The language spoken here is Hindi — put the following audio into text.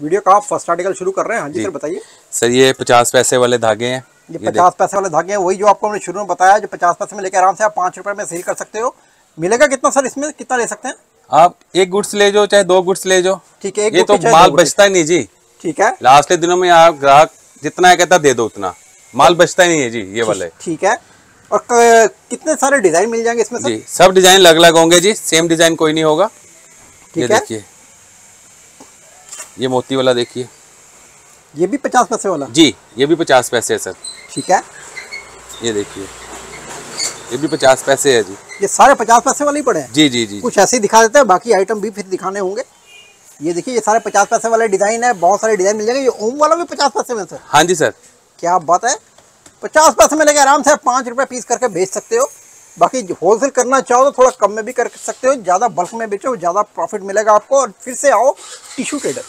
वीडियो का आप फ़र्स्ट आर्टिकल शुरू कर रहे हैं? हाँ जी सर बताइए। सर ये पचास पैसे वाले धागे हैं। ये पचास पैसे वाले धागे हैं वही जो आपको हमने शुरू में बताया जो पचास पैसे में लेकर आराम से आप पाँच रुपए में सेल कर सकते हो। मिलेगा कितना सर इसमें? कितना ले सकते हैं? आप एक गुड्स ले जाओ चाहे दो गुड्स ले जाओ। ठीक है ये तो माल बचता ही नहीं जी। ठीक है। लास्ट के दिनों में आप ग्राहक जितना है कहता दे दो उतना। माल बचता ही नहीं है जी ये वाले। ठीक है। और कितने सारे डिज़ाइन मिल जाएँगे इसमें जी सब डिज़ाइन अलग अलग होंगे जी सेम डिज़ाइन कोई नहीं होगा। ये ठीक है। देखिए। ये मोती वाला देखिए। ये भी पचास पैसे वाला? जी ये भी पचास पैसे है सर। ठीक है। ये देखिए। ये भी पचास पैसे है जी। ये सारे पचास पैसे वाले ही पड़े हैं? जी जी जी। कुछ ऐसे ही दिखा देते हैं बाकी आइटम भी फिर दिखाने होंगे। ये देखिए ये सारे पचास पैसे वाले डिज़ाइन है बहुत सारे डिज़ाइन मिल जाएँगे। ये ओम वाला भी पचास पैसे में सर। हाँ जी सर। क्या बात है? पचास पैसे में लेके आराम से आप पाँच रुपये पीस करके बेच सकते हो। बाकी होलसेल करना चाहो तो थोड़ा कम में भी कर सकते हो ज़्यादा बल्क में बेचो ज़्यादा प्रॉफिट मिलेगा आपको और फिर से आओ टिश्यू ट्रेडर